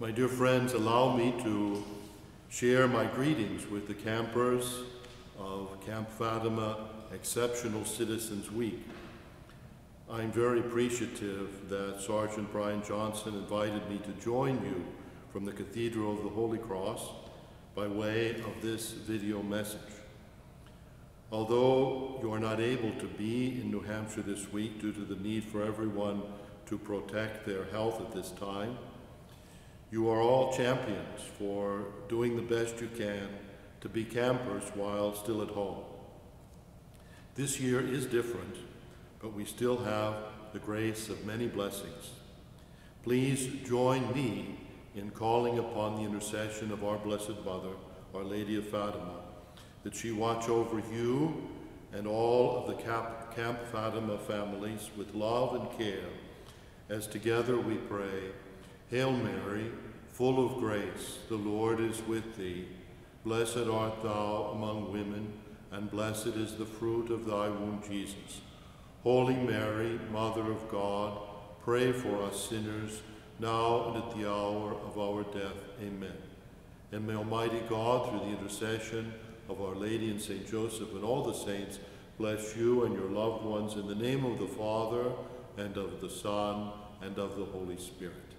My dear friends, allow me to share my greetings with the campers of Camp Fatima Exceptional Citizens Week. I'm very appreciative that Sergeant Brian Johnson invited me to join you from the Cathedral of the Holy Cross by way of this video message. Although you are not able to be in New Hampshire this week due to the need for everyone to protect their health at this time, you are all champions for doing the best you can to be campers while still at home. This year is different, but we still have the grace of many blessings. Please join me in calling upon the intercession of our Blessed Mother, Our Lady of Fatima, that she watch over you and all of the Camp, Camp Fatima families with love and care, as together we pray, Hail Mary, full of grace, the Lord is with thee. Blessed art thou among women, and blessed is the fruit of thy womb, Jesus. Holy Mary, Mother of God, pray for us sinners, now and at the hour of our death. Amen. And may Almighty God, through the intercession of Our Lady and Saint Joseph and all the saints, bless you and your loved ones in the name of the Father, and of the Son, and of the Holy Spirit.